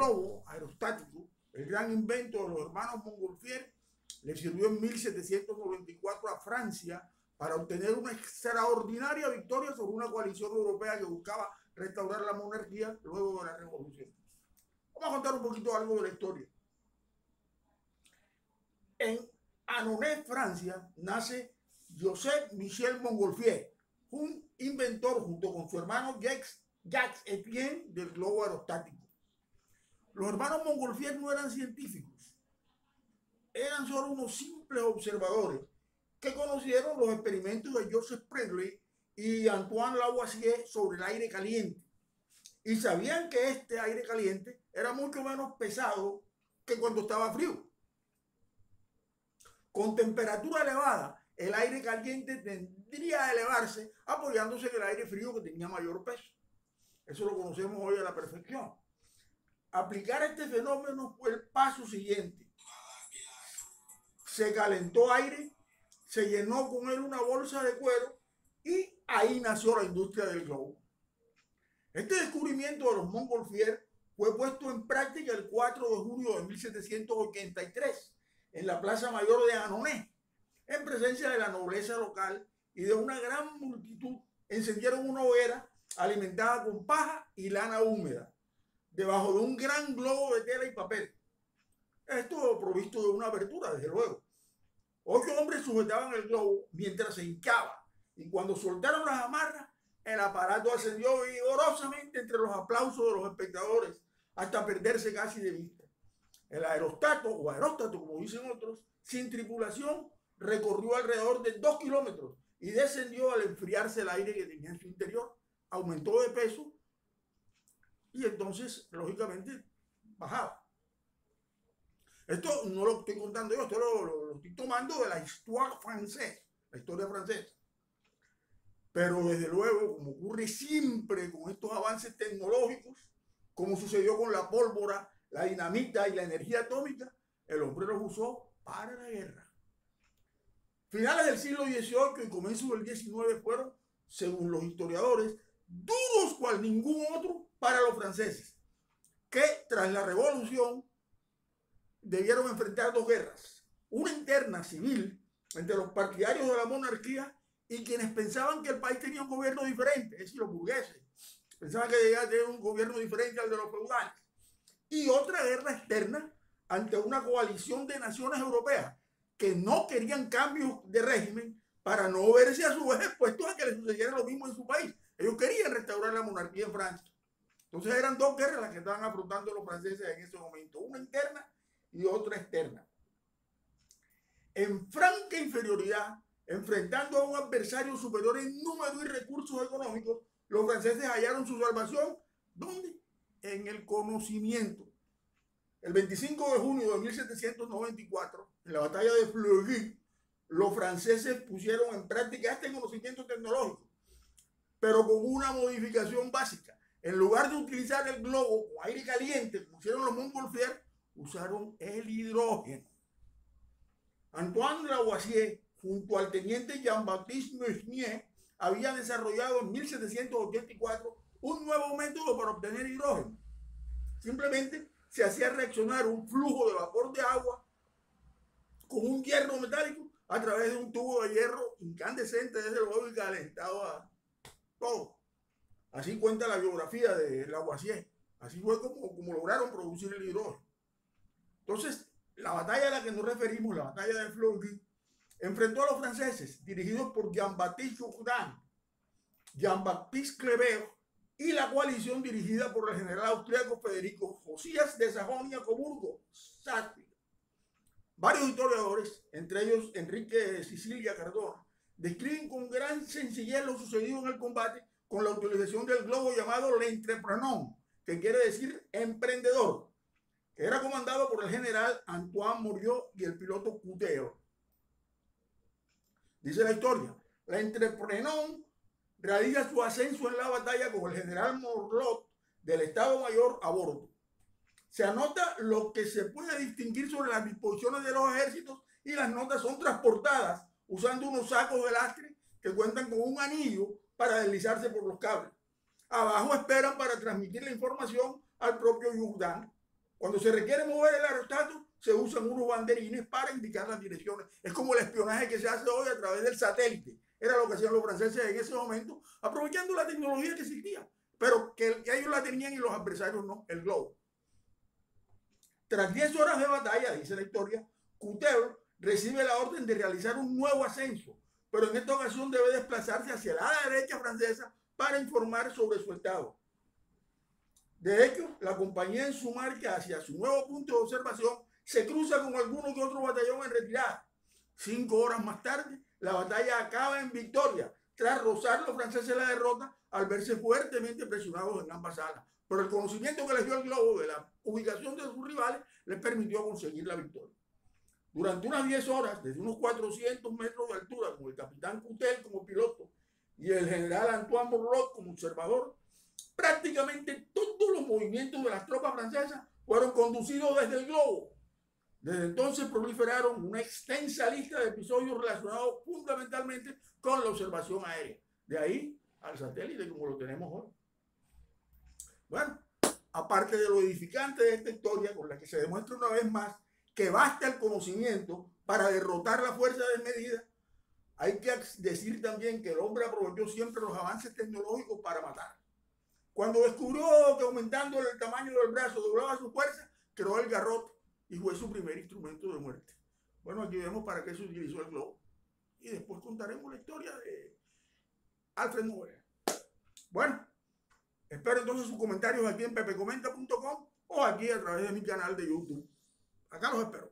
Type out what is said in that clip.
globo aerostático, el gran invento de los hermanos Montgolfier, le sirvió en 1794 a Francia para obtener una extraordinaria victoria sobre una coalición europea que buscaba restaurar la monarquía luego de la revolución. Vamos a contar un poquito algo de la historia. En Annonay, Francia, nace Joseph Michel Montgolfier, un inventor junto con su hermano Jacques, Jacques Etienne del globo aerostático. Los hermanos Montgolfier no eran científicos, eran solo unos simples observadores que conocieron los experimentos de Joseph Priestley y Antoine Lavoisier sobre el aire caliente. Y sabían que este aire caliente era mucho menos pesado que cuando estaba frío. Con temperatura elevada, el aire caliente tendría que elevarse apoyándose en el aire frío que tenía mayor peso. Eso lo conocemos hoy a la perfección. Aplicar este fenómeno fue el paso siguiente. Se calentó aire, se llenó con él una bolsa de cuero y ahí nació la industria del globo. Este descubrimiento de los Montgolfier fue puesto en práctica el 4 de junio de 1783 en la Plaza Mayor de Anoné, en presencia de la nobleza local y de una gran multitud. Encendieron una hoguera alimentada con paja y lana húmeda, debajo de un gran globo de tela y papel. Esto provisto de una abertura, desde luego. Ocho hombres sujetaban el globo mientras se hincaba, y cuando soltaron las amarras, el aparato ascendió vigorosamente entre los aplausos de los espectadores hasta perderse casi de vista. El aerostato, o aeróstato como dicen otros, sin tripulación, recorrió alrededor de dos kilómetros y descendió al enfriarse el aire que tenía en su interior. Aumentó de peso y entonces, lógicamente, bajaba. Esto no lo estoy contando yo, esto lo, lo estoy tomando de la histoire française, la historia francesa. Pero desde luego, como ocurre siempre con estos avances tecnológicos, como sucedió con la pólvora, la dinamita y la energía atómica, el hombre los usó para la guerra. Finales del siglo XVIII y comienzos del XIX fueron, según los historiadores, duros cual ningún otro para los franceses, que tras la revolución debieron enfrentar dos guerras, una interna civil entre los partidarios de la monarquía y quienes pensaban que el país tenía un gobierno diferente, es decir, los burgueses, pensaban que debía tener un gobierno diferente al de los feudales, y otra guerra externa ante una coalición de naciones europeas que no querían cambios de régimen para no verse a su vez expuestos a que les sucediera lo mismo en su país. Ellos querían restaurar la monarquía en Francia. Entonces eran dos guerras las que estaban afrontando los franceses en ese momento, una interna y otra externa. En franca inferioridad, enfrentando a un adversario superior en número y recursos económicos, los franceses hallaron su salvación. ¿Dónde? En el conocimiento. El 25 de junio de 1794, en la batalla de Fleury, los franceses pusieron en práctica este conocimiento tecnológico, pero con una modificación básica. En lugar de utilizar el globo o aire caliente, como hicieron los Montgolfier, usaron el hidrógeno. Antoine Lavoisier junto al teniente Jean-Baptiste Meunier, había desarrollado en 1784 un nuevo método para obtener hidrógeno. Simplemente se hacía reaccionar un flujo de vapor de agua con un hierro metálico a través de un tubo de hierro incandescente desde luego y calentado a todo. Así cuenta la biografía de Lavoisier. Así fue como, como lograron producir el hidrógeno. Entonces, la batalla a la que nos referimos, la batalla de Fleury, enfrentó a los franceses, dirigidos por Jean-Baptiste Jourdan, Jean-Baptiste Kleber y la coalición dirigida por el general austriaco Federico Josías de Sajonia-Coburgo, Varios historiadores, entre ellos Enrique Sicilia Cardona, describen con gran sencillez lo sucedido en el combate con la utilización del globo llamado l'entrepreneur, que quiere decir emprendedor, que era comandado por el general Antoine Moriot y el piloto Cudero. Dice la historia, la entrepreneur realiza su ascenso en la batalla con el general Morlot del Estado Mayor a bordo. Se anota lo que se puede distinguir sobre las disposiciones de los ejércitos y las notas son transportadas usando unos sacos de lastre que cuentan con un anillo para deslizarse por los cables. Abajo esperan para transmitir la información al propio Jourdan. Cuando se requiere mover el aerostato, se usan unos banderines para indicar las direcciones. Es como el espionaje que se hace hoy a través del satélite. Era lo que hacían los franceses en ese momento, aprovechando la tecnología que existía, pero que, ellos la tenían y los adversarios no, el globo. Tras 10 horas de batalla, dice la historia, Couture recibe la orden de realizar un nuevo ascenso, pero en esta ocasión debe desplazarse hacia la derecha francesa para informar sobre su estado. De hecho, la compañía en su marcha hacia su nuevo punto de observación se cruza con alguno que otro batallón en retirada. Cinco horas más tarde, la batalla acaba en victoria, tras rozar los franceses la derrota al verse fuertemente presionados en ambas alas. Pero el conocimiento que les dio el globo de la ubicación de sus rivales les permitió conseguir la victoria. Durante unas 10 horas, desde unos 400 metros de altura, con el capitán Coutel como piloto y el general Antoine Morlot como observador, prácticamente todos los movimientos de las tropas francesas fueron conducidos desde el globo. Desde entonces proliferaron una extensa lista de episodios relacionados fundamentalmente con la observación aérea. De ahí al satélite como lo tenemos hoy. Bueno, aparte de lo edificante de esta historia, con la que se demuestra una vez más que basta el conocimiento para derrotar la fuerza desmedida, hay que decir también que el hombre aprovechó siempre los avances tecnológicos para matar. Cuando descubrió que aumentando el tamaño del brazo doblaba su fuerza, creó el garrote y fue su primer instrumento de muerte. Bueno, aquí vemos para qué se utilizó el globo. Y después contaremos la historia de Alfred Nobel. Bueno, espero entonces sus comentarios aquí en pepecomenta.com o aquí a través de mi canal de YouTube. Acá los espero.